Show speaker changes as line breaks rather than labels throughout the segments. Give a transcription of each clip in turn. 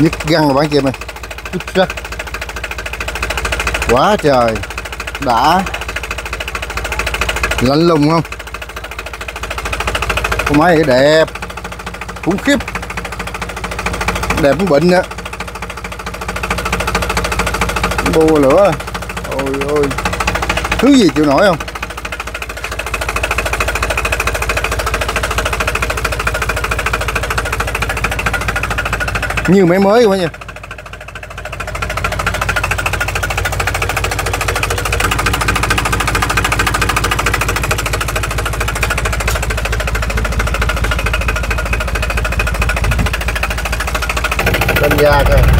nhức găng rồi bán chị em ơi. Quá trời. Đã. Lạnh lùng không? Con máy này đẹp. Khủng khiếp. Đẹp cũng bệnh nữa bô lửa. Ôi ôi. Thứ gì chịu nổi không như máy mới quá nha. Lên da coi.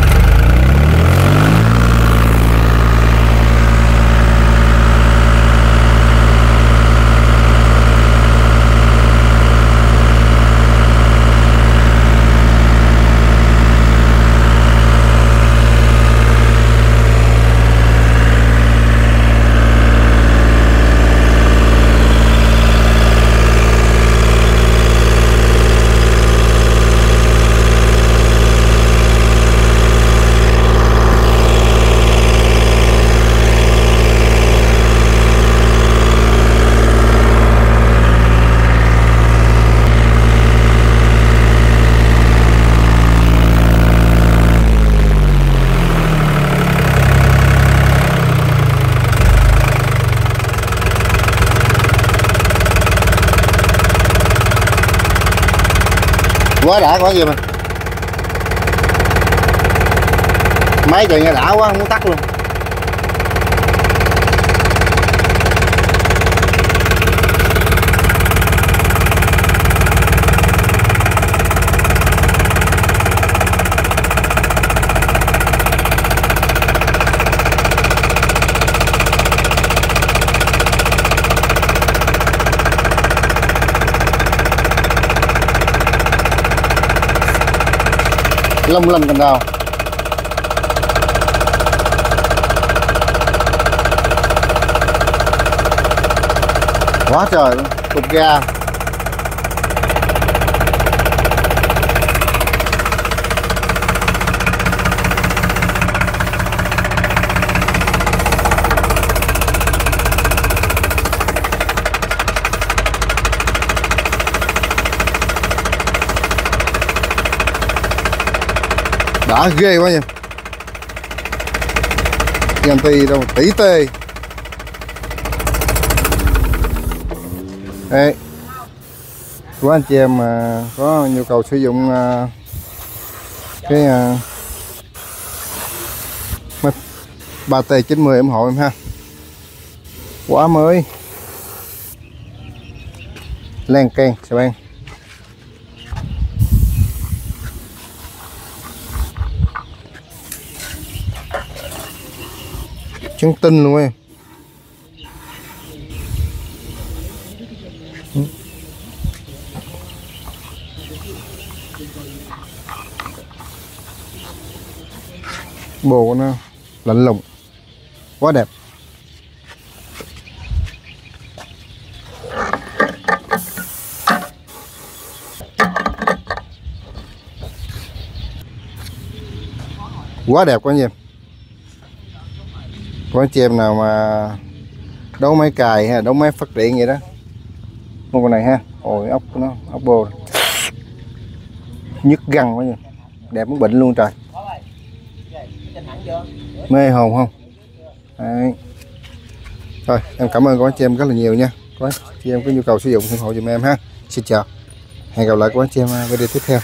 Quá đã quá gì mà? Máy chạy nghe đã quá không muốn tắt luôn. Lông lần cần đào. Quá trời luôn. Tục ga. Đã ghê quá nha. Ganti đâu tỷ tê. Đây của anh chị em mà có nhu cầu sử dụng uh, cái à, uh, 3T90 ủng hộ em ha. Quá mới. Len keng chào em trắng tinh luôn em? Bồ của nó lạnh lùng. Quá đẹp. Quá đẹp quá anh em có chị em nào mà đấu máy cài hay đấu máy phát điện vậy đó. Mua con này ha. Ôi ốc của nó ốc bô. Nhức găng quá vậy, đẹp muốn bệnh luôn trời. Mê hồn không? Đấy. thôi em cảm ơn các anh chị em rất là nhiều nha. Các anh chị em có nhu cầu sử dụng ủng hộ giùm em ha. Xin chào. Hẹn gặp lại các anh chị em video tiếp theo.